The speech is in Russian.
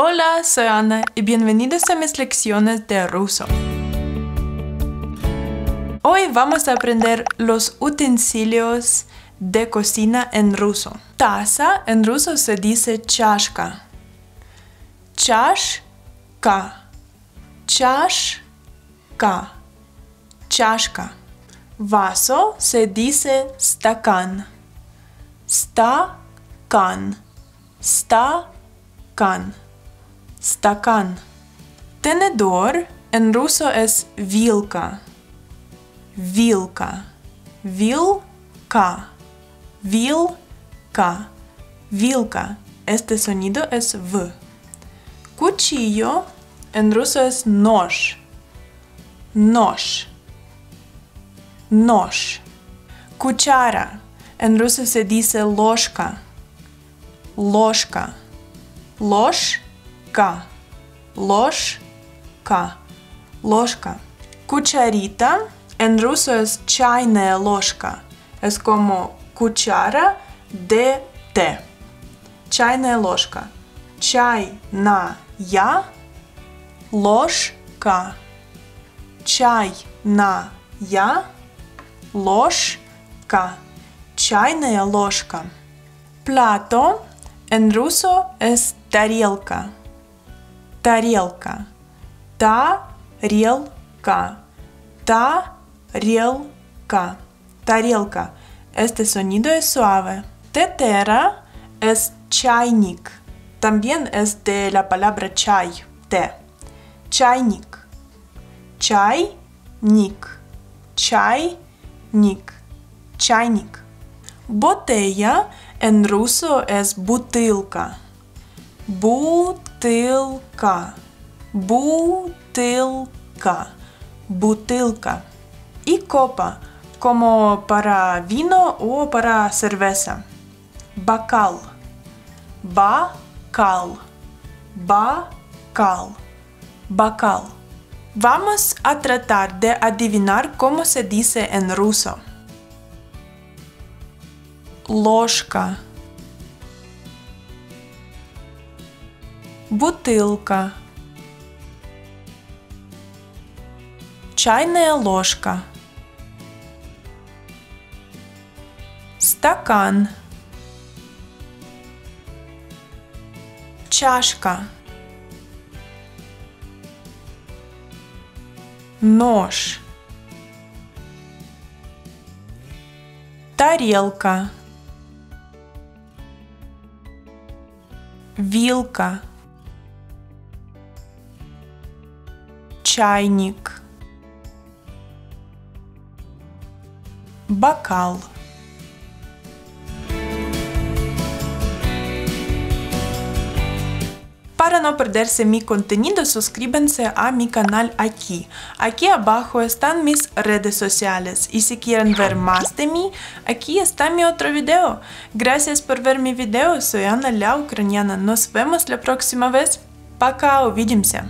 Hola, soy Ana y bienvenidos a mis lecciones de ruso. Hoy vamos a aprender los utensilios de cocina en ruso. Taza en ruso se dice chashka. Chashka. Chashka. Chashka. Vaso se dice stakan. Stakan. Stakan. Стакан. Tenedor en ruso es вилка. Вилка. Вилка. Вилка. Вилка. Este sonido es V. Cuchillo en ruso es нож. Нож. Нож. Cuchara. En ruso se dice ложка. Ложка. Ложка. Ложка. Ложка. Cucharita. En ruso es чайная ложка. Es como cuchara de té. Чайная ложка. Чайная ложка. Чайная ложка. Чайная ложка. Plato en ruso es тарелка. Тарелка. Тарелка. Тарелка. Тарелка. Este sonido es suave. Tetera es чайник. También es de la palabra чай. Té. Чайник. Чайник. Чайник. Чайник. Botella en ruso es бутылка. Бутылка. Бутылка. Бутылка. Y copa, como para vino o para cerveza. Бокал. Бокал. Бокал. Бокал. Vamos a tratar de adivinar cómo se dice en ruso. ложка, Бутылка, чайная ложка, стакан, чашка, нож, тарелка. вилка, чайник, бокал. Para no perderse mi contenido, suscríbanse a mi canal aquí. Aquí abajo están mis redes sociales y si quieren ver más de mí, aquí está mi otro video. Gracias por ver mi video, soy Ana la Ucraniana. Nos vemos la próxima vez. Пока, увидимся!